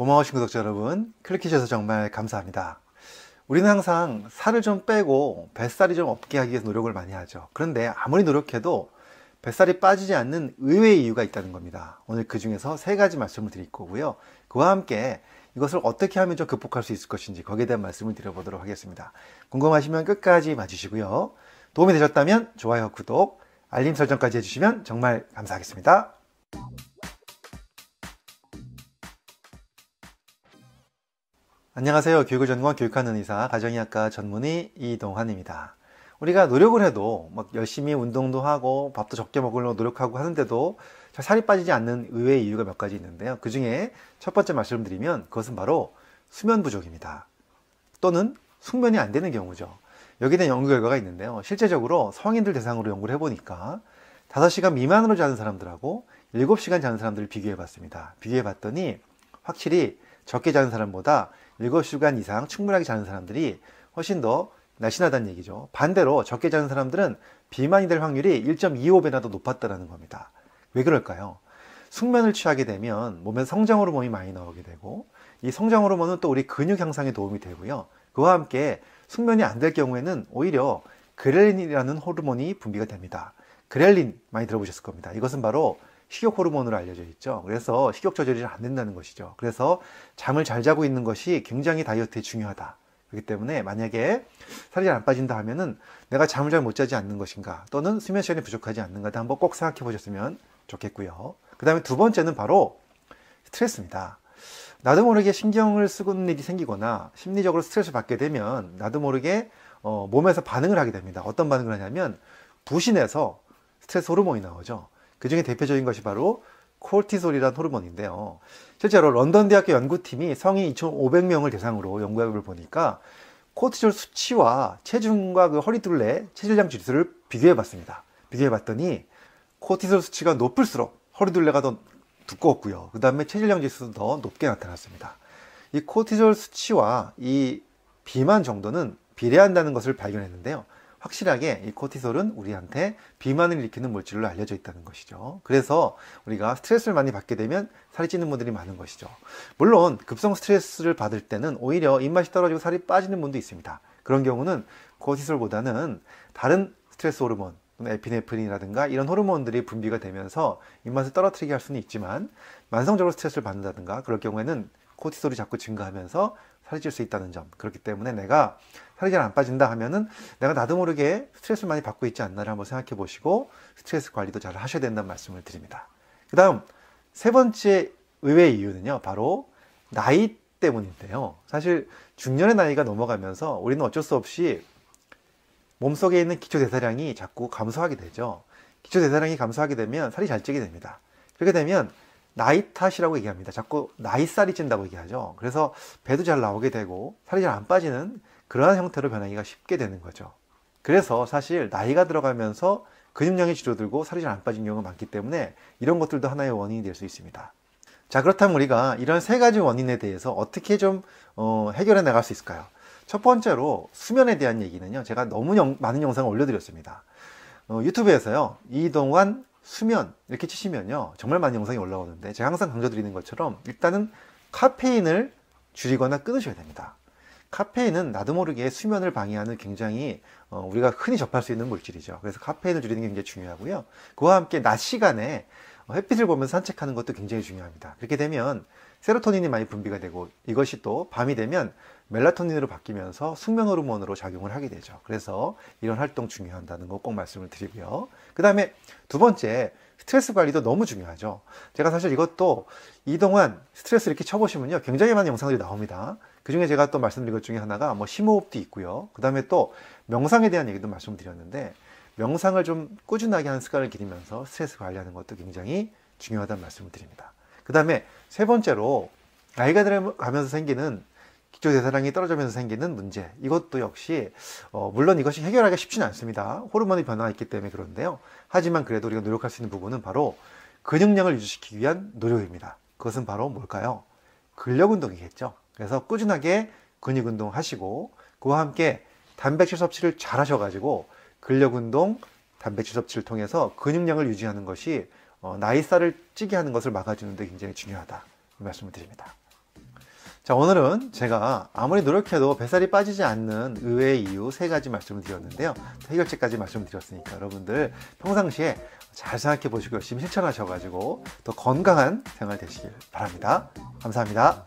고마우신 구독자 여러분, 클릭해주셔서 정말 감사합니다. 우리는 항상 살을 좀 빼고 뱃살이 좀 없게 하기 위해서 노력을 많이 하죠. 그런데 아무리 노력해도 뱃살이 빠지지 않는 의외의 이유가 있다는 겁니다. 오늘 그 중에서 세 가지 말씀을 드릴 거고요. 그와 함께 이것을 어떻게 하면 좀 극복할 수 있을 것인지 거기에 대한 말씀을 드려보도록 하겠습니다. 궁금하시면 끝까지 봐주시고요. 도움이 되셨다면 좋아요, 구독, 알림 설정까지 해주시면 정말 감사하겠습니다. 안녕하세요. 교육을 전공한 교육하는 의사, 가정의학과 전문의 이동환입니다. 우리가 노력을 해도 막 열심히 운동도 하고 밥도 적게 먹으려고 노력하고 하는데도 잘 살이 빠지지 않는 의외의 이유가 몇 가지 있는데요. 그 중에 첫 번째 말씀드리면 그것은 바로 수면 부족입니다. 또는 숙면이 안 되는 경우죠. 여기에 대한 연구 결과가 있는데요. 실제적으로 성인들 대상으로 연구를 해보니까 5시간 미만으로 자는 사람들하고 7시간 자는 사람들을 비교해 봤습니다. 비교해 봤더니 확실히 적게 자는 사람보다 7시간 이상 충분하게 자는 사람들이 훨씬 더 날씬하다는 얘기죠. 반대로 적게 자는 사람들은 비만이 될 확률이 1.25배나 더 높았다는 겁니다. 왜 그럴까요? 숙면을 취하게 되면 몸에 성장 호르몬이 많이 나오게 되고 이 성장 호르몬은 또 우리 근육 향상에 도움이 되고요. 그와 함께 숙면이 안 될 경우에는 오히려 그렐린이라는 호르몬이 분비가 됩니다. 그렐린 많이 들어보셨을 겁니다. 이것은 바로 식욕 호르몬으로 알려져 있죠. 그래서 식욕 조절이 잘안 된다는 것이죠. 그래서 잠을 잘 자고 있는 것이 굉장히 다이어트에 중요하다. 그렇기 때문에 만약에 살이 잘 안 빠진다 하면은 내가 잠을 잘 못 자지 않는 것인가 또는 수면 시간이 부족하지 않는가 한번 꼭 생각해 보셨으면 좋겠고요. 그 다음에 두 번째는 바로 스트레스입니다. 나도 모르게 신경을 쓰는 일이 생기거나 심리적으로 스트레스를 받게 되면 나도 모르게 어, 몸에서 반응을 하게 됩니다. 어떤 반응을 하냐면 부신해서 스트레스 호르몬이 나오죠. 그 중에 대표적인 것이 바로 콜티솔이라는 호르몬인데요. 실제로 런던 대학교 연구팀이 성인 2,500명을 대상으로 연구해을 보니까 코티졸 수치와 체중과 그 허리둘레 체질량 지수를 비교해 봤습니다. 비교해 봤더니 코티솔 수치가 높을수록 허리둘레가 더 두꺼웠고요. 그 다음에 체질량 지수도 더 높게 나타났습니다. 이 코티졸 수치와 이 비만 정도는 비례한다는 것을 발견했는데요. 확실하게 이 코티솔은 우리한테 비만을 일으키는 물질로 알려져 있다는 것이죠. 그래서 우리가 스트레스를 많이 받게 되면 살이 찌는 분들이 많은 것이죠. 물론 급성 스트레스를 받을 때는 오히려 입맛이 떨어지고 살이 빠지는 분도 있습니다. 그런 경우는 코티솔보다는 다른 스트레스 호르몬 에피네프린이라든가 이런 호르몬들이 분비가 되면서 입맛을 떨어뜨리게 할 수는 있지만 만성적으로 스트레스를 받는다든가 그럴 경우에는 코티솔이 자꾸 증가하면서 살이 찔 수 있다는 점 그렇기 때문에 내가 살이 잘 안 빠진다 하면은 내가 나도 모르게 스트레스를 많이 받고 있지 않나를 한번 생각해 보시고 스트레스 관리도 잘 하셔야 된다는 말씀을 드립니다 그 다음 세 번째 의외의 이유는요 바로 나이 때문인데요 사실 중년의 나이가 넘어가면서 우리는 어쩔 수 없이 몸속에 있는 기초대사량이 자꾸 감소하게 되죠. 기초대사량이 감소하게 되면 살이 잘 찌게 됩니다. 그렇게 되면 나이 탓이라고 얘기합니다. 자꾸 나이살이 찐다고 얘기하죠. 그래서 배도 잘 나오게 되고 살이 잘 안 빠지는 그러한 형태로 변하기가 쉽게 되는 거죠. 그래서 사실 나이가 들어가면서 근육량이 줄어들고 살이 잘 안 빠진 경우가 많기 때문에 이런 것들도 하나의 원인이 될 수 있습니다. 자 그렇다면 우리가 이런 세 가지 원인에 대해서 어떻게 좀 어, 해결해 나갈 수 있을까요? 첫 번째로 수면에 대한 얘기는요. 제가 너무 영, 많은 영상을 올려드렸습니다. 어, 유튜브에서요. 이동환 수면 이렇게 치시면요. 정말 많은 영상이 올라오는데 제가 항상 강조드리는 것처럼 일단은 카페인을 줄이거나 끊으셔야 됩니다. 카페인은 나도 모르게 수면을 방해하는 굉장히 어, 우리가 흔히 접할 수 있는 물질이죠. 그래서 카페인을 줄이는 게 굉장히 중요하고요. 그와 함께 낮 시간에 햇빛을 보면서 산책하는 것도 굉장히 중요합니다. 그렇게 되면 세로토닌이 많이 분비가 되고 이것이 또 밤이 되면 멜라토닌으로 바뀌면서 숙면 호르몬으로 작용을 하게 되죠. 그래서 이런 활동 중요하다는 거 꼭 말씀을 드리고요. 그 다음에 두 번째 스트레스 관리도 너무 중요하죠. 제가 사실 이것도 이동안 스트레스 이렇게 쳐보시면요. 굉장히 많은 영상들이 나옵니다. 그 중에 제가 또 말씀드린 것 중에 하나가 뭐 심호흡도 있고요. 그 다음에 또 명상에 대한 얘기도 말씀드렸는데 명상을 좀 꾸준하게 하는 습관을 기르면서 스트레스 관리하는 것도 굉장히 중요하다는 말씀을 드립니다. 그 다음에 세 번째로 나이가 들어가면서 생기는 기초대사량이 떨어지면서 생기는 문제. 이것도 역시 어, 물론 이것이 해결하기가 쉽지는 않습니다. 호르몬의 변화가 있기 때문에 그런데요. 하지만 그래도 우리가 노력할 수 있는 부분은 바로 근육량을 유지시키기 위한 노력입니다. 그것은 바로 뭘까요? 근력 운동이겠죠. 그래서 꾸준하게 근육 운동 하시고 그와 함께 단백질 섭취를 잘 하셔가지고 근력 운동 단백질 섭취를 통해서 근육량을 유지하는 것이 어, 나이살을 찌게 하는 것을 막아주는데 굉장히 중요하다 이 말씀을 드립니다 자, 오늘은 제가 아무리 노력해도 뱃살이 빠지지 않는 의외의 이유 세 가지 말씀을 드렸는데요. 해결책까지 말씀을 드렸으니까 여러분들 평상시에 잘 생각해 보시고 열심히 실천하셔 가지고 더 건강한 생활 되시길 바랍니다. 감사합니다.